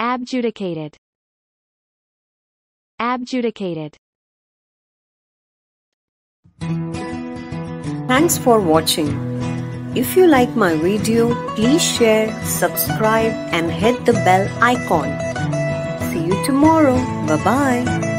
Abjudicated. Abjudicated. Thanks for watching. If you like my video, please share, subscribe and hit the bell icon. See you tomorrow. Bye bye.